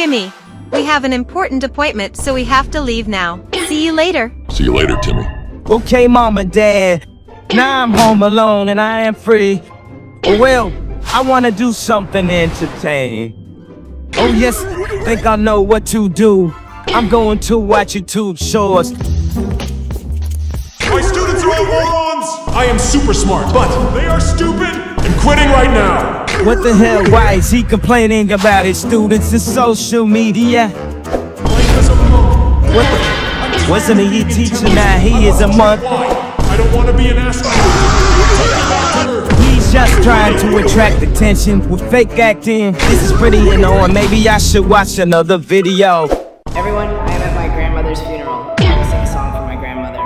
Timmy, we have an important appointment, so we have to leave now. See you later. See you later, Timmy. Okay, mom and dad. Now I'm home alone and I am free. Well, I wanna do something entertaining. Oh yes, think I know what to do. I'm going to watch YouTube shorts. My students are all morons! I am super smart, but they are stupid and quitting right now! What the hell? Why is he complaining about his students in social media? Because of. What the? Wasn't he a teacher? Now he is a monk. I don't want to be an astronaut. Take me back to Earth. He's just trying to attract attention with fake acting. This is pretty annoying. Maybe I should watch another video. Everyone, I am at my grandmother's funeral. I will sing a song for my grandmother.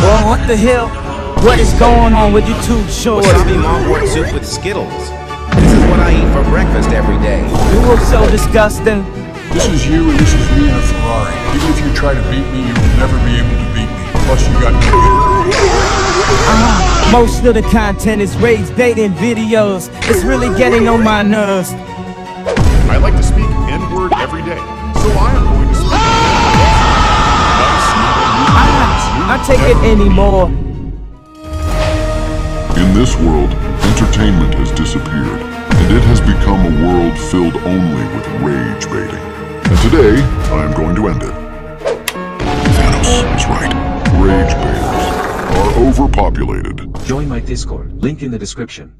Well, what the hell? What is going on with you YouTube shorts? Wasabi mongwort soup with Skittles. This is what I eat for breakfast every day. You look so disgusting. This is you and this is me in a Ferrari. Even if you try to beat me, you will never be able to beat me. Plus, you got no Ah, most of the content is rage baiting videos. It's really getting on my nerves. I like to speak N-word every day, so I am going to speak. I take it anymore. In this world, entertainment has disappeared, and it has become a world filled only with rage baiting. And today, I am going to end it. Thanos is right. Rage baiters are overpopulated. Join my Discord, link in the description.